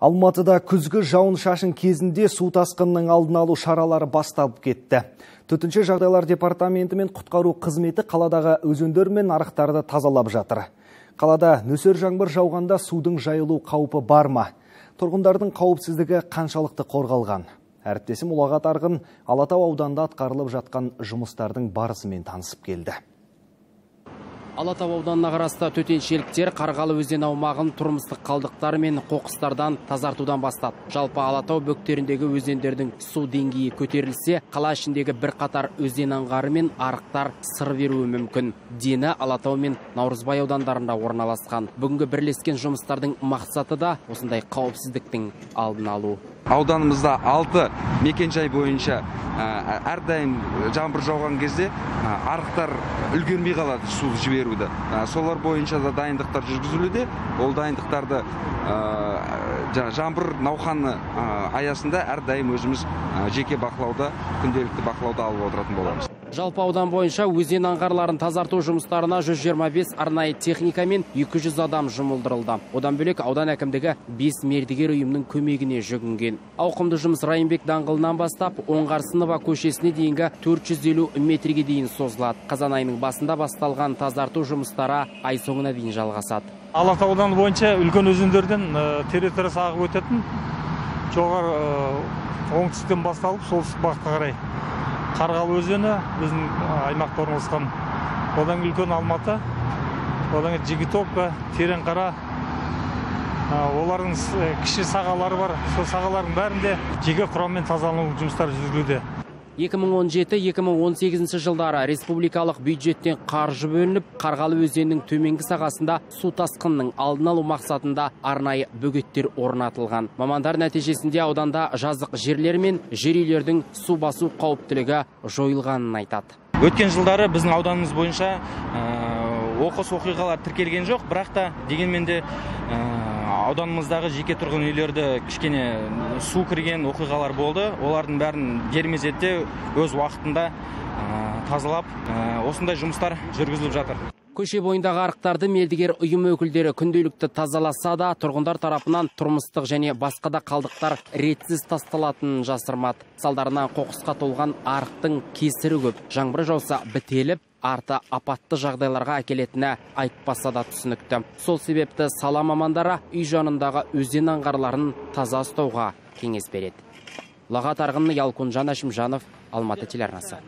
Алматыда күзгі жауын шашын кезінде су тасқынының алдын алу шаралары басталып кетті. Төтінше жағдайлар департаменті мен құтқару қызметі қаладағы өзендер мен арықтарды тазалап жатыр. Қалада нөсер жаңбыр жауғанда судың жайылу қаупі бар ма? Тұрғындардың қауіпсіздігі қаншалықты қорғалған? Әріптесім Ұлағат Арғын Алатау ауданында атқарылып жатқан жұмыстардың барысымен танысып келді. Алатау ауданына қарасты төтеншеліктер Қарғалы өзен аумағын тұрмыстық қалдықтар мен қоқыстардан тазартудан бастады. Жалпы Алатау бөктеріндегі өзендердің су деңгейі көтерілсе, қала ішіндегі бір қатар өзен аңғары мен арықтар сыр беруі мүмкін. Дені Алатау мен Наурызбай аудандарында орналасқан. Бүгінгі бірлескен жұмыстардың мақсаты да осындай қауіпсіздіктің алдын алу ауданымызда алты мекенжай бойынша әрдайым жаңбыр жауған кезде арықтар үлгермей қалады су жіберуді. Солар бойынша да дайындықтар жүргізілуде. Ол дайындықтарды жаңбыр науқаны аясында әрдайым өзіміз жеке бақылауда күнделікті бақылауда алып отыратын боламыз. Жалпы аудан бойынша өзен аңғарларын тазарту жұмыстарына 125 арнайы техника мен 200 адам жұмылдырылды. Одан бөлек аудан әкімдігі 5 мердігер ұйымның көмегіне жүгінген. Ауқымды жұмыс райымбек даңғылынан бастап оңғарсынова көшесіне дейінгі 450 метрге дейін созылады. Қазан айының басында басталған тазарту жұмыстары ай соңына дейін жалғасады. Алатау бойынша үлкен өзендерден территориясы ағып өтетін жоғары оңтүстіктен басталып солтүстік бағытқа қарай. Қарғалы өзені біздің аймақта орналасқан одан үлкен алматы одан кейін жигитовка тереңқара олардың кіші сағалары бар. Сол сағалардың бәрінде жеке құраммен тазалану жұмыстары жүргізілуде. 2017-2018 жылдары республикалық бюджеттен қаржы бөлініп қарғалы өзенінің төменгі сағасында су тасқынының алдын алу мақсатында арнайы бөгеттер орнатылған. Мамандар нәтижесінде ауданда жазық жерлер мен жер үйлердің су басу қауіптілігі жойылғанын айтады. Өткен жылдары біздің ауданымыз бойынша оқыс оқиғалар тіркелген жоқ бірақ та дегенмен де ауданымыздағы жеке тұрғын үйлерді кішкене су кірген оқиғалар болды. Олардың бәрін дер мезетте өз уақытында тазалап осындай жұмыстар жүргізіліп жатыр. Көше бойындағы арықтарды мердігер ұйым өкілдері күнделікті тазаласа да тұрғындар тарапынан тұрмыстық және басқа да қалдықтар ретсіз тасталатынын жасырмады. Салдарынан қоқысқа толған арықтың кесірі көп. Жаңбыр жауса бітеліп арты апатты жағдайларға әкелетіні айтпаса да түсінікті. Сол себепті сала мамандары үй жанындағы өзен аңғарларын таза ұстауға кеңес береді. Лағат арғын ялкунжан әшімжанов алматы телеарнасы.